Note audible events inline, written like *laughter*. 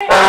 Bye. *laughs*